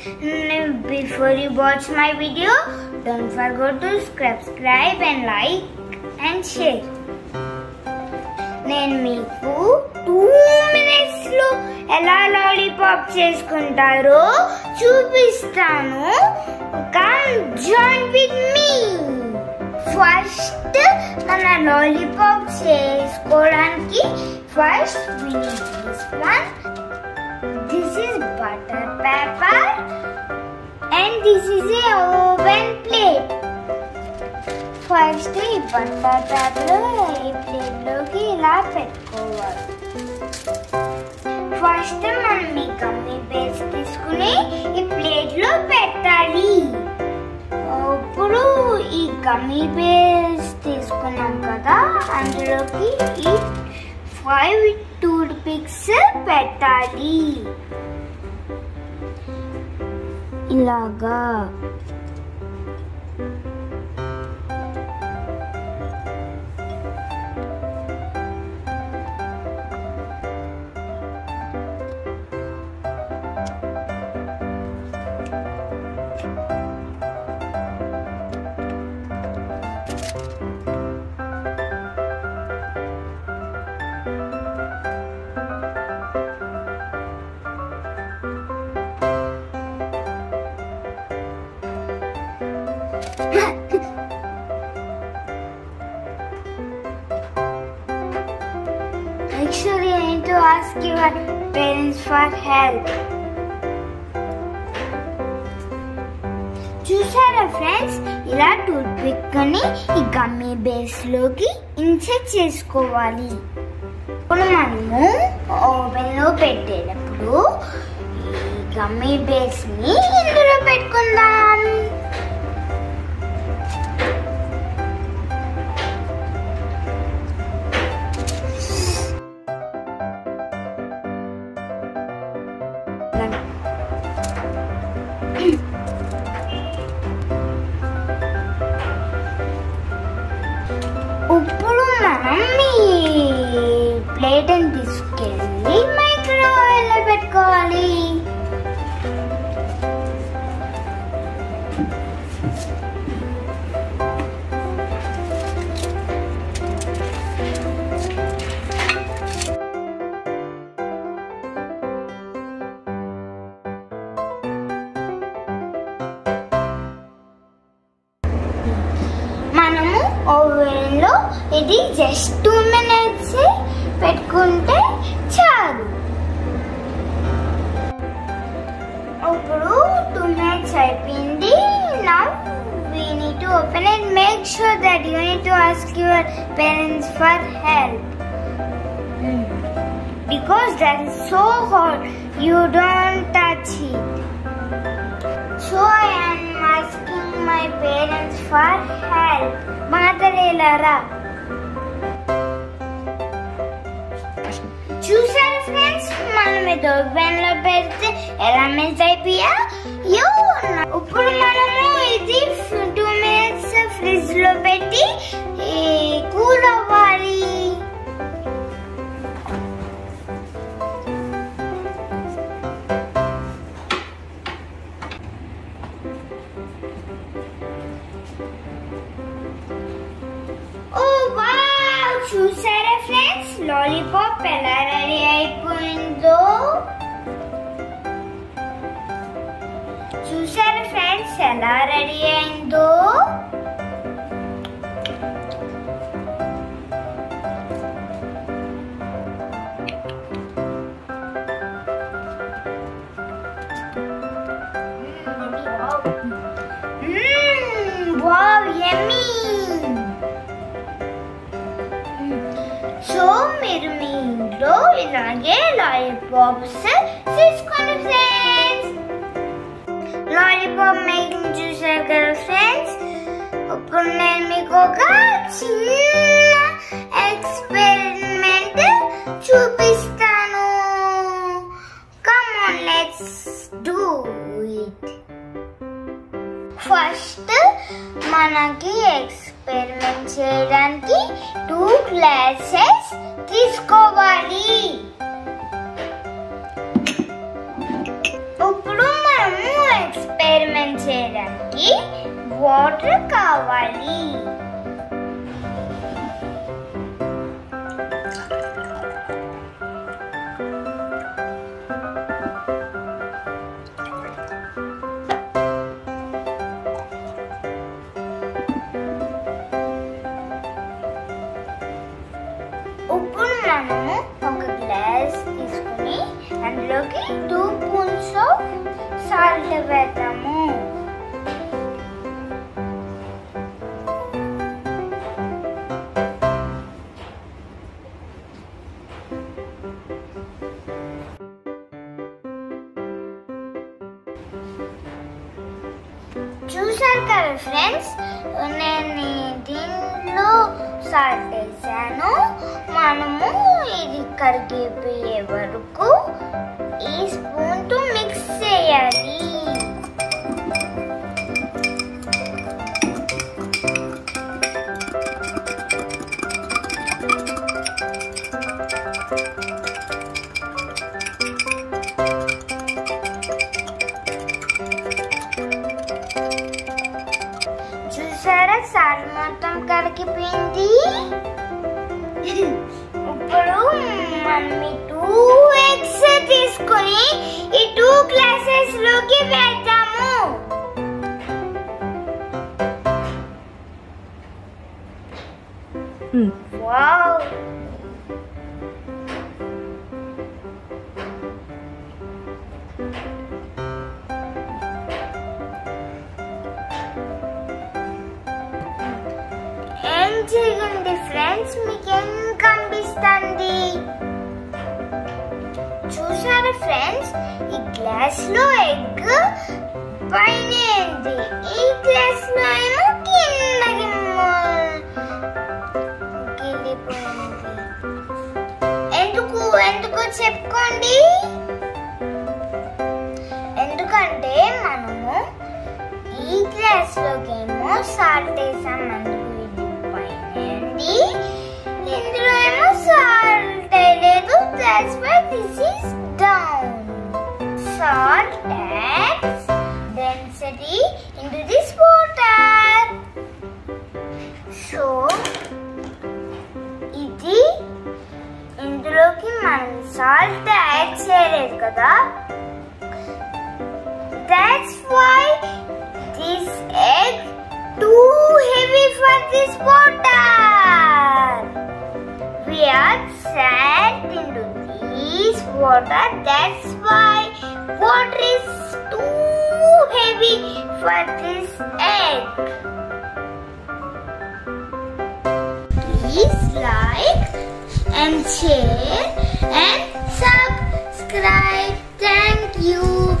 Before you watch my video, don't forget to subscribe and like and share. నేను మీకు two minutes లో ఎలా lollipop చేసుకుంటారో చూపిస్తాను come join with me first మన లాలీపాప్ చేసుకోవడానికి first we is butter pepper and this is a oven plate first ఈ butter paper ఈ ప్లేట్లోకి ఇలా పెట్టుకోవాలి ఫస్ట్ మనం ఈ గమ్మి బేస్ తీసుకుని ఈ ప్లేట్లో పెట్టాలి ఇప్పుడు ఈ గమ్మి బేస్ తీసుకున్నాం కదా అందులోకి ఈ ఫైవ్ టూత్ పిక్స్ పెట్టాలి ఇలాగా Actually, I need to ask your parents for help. చూసారా ఫ్రెండ్స్ ఇలా టూత్ పిక్ ఈ గమ్మీ బేస్లోకి ఇన్సెట్ చేసుకోవాలి. ఇప్పుడు మనము ఓవెన్లో పెట్టేటప్పుడు ఈ గమ్మీ బేస్ని ఇందులో పెట్టుకుందాం. ప్లేట్ని తీసుకెళ్ళి మైక్రోవేవ్లో పెట్టుకోవాలి. మనము ఓవెన్లో ఇది జస్ట్ టూ మినిట్స్ పెట్టుకుంటే చాలు ఇప్పుడు టూ మినిట్స్ అయిపోయింది now we need to open it make sure that you need to ask your parents for help because that is so hot you don't touch it so I am asking my parents for help. మాట్లాడేలారా చూసారు friends మనం ఇది oven లో పెడితే ఎలా melt అయిపోయా యో ఇప్పుడు మనము ఇది టూ మినిట్స్ ఫ్రిడ్జ్ లో పెట్టి కూల్ అవ్వాలి ఓ వావ్ చూసారా ఫ్రెండ్స్ లాలీపాప్ ఎలా రెడీ అయిపోయిందో చూసారు ఫ్రెండ్స్ ఎలా రెడీ అయిందో wow yummy mermaid doll in a gay lollipop sell six friends. Lollipop making juice girlfriends. Open and make a తీసుకోవాలి ఇప్పుడు మనము ఎక్స్పెరిమెంట్ చేయడానికి వాటర్ కావాలి. చూసారు కదా ఫ్రెండ్స్. నేను దీనిలో సాల్ట్ వేసాను మనము ఇది కరిగిపోయే వరకు ఈ స్పూన్తో మిక్స్ చేయాలి. మొత్తం కరిగిపోయింది ఇప్పుడు మనం ఈ టూ ఎగ్స్ తీసుకొని ఈ టూ గ్లాసెస్ లోకి వేద్దాము చేయండి ఫ్రెండ్స్ మీకేం కనిపిస్తుంది? చూసారా ఫ్రెండ్స్? ఈ గ్లాస్లో ఎగ్ పైన ఈ గ్లాస్లో ఏమో కిందకి ఎందుకు? ఎందుకు చెప్పుకోండి. Salt adds density into this water so ఇది ఇందులోకి మనం సాల్ట్ యాడ్ చేయలేదు కదా That's why this egg too heavy for this water. We add sand into this water. That's for this egg. Please like and share and subscribe. Thank you.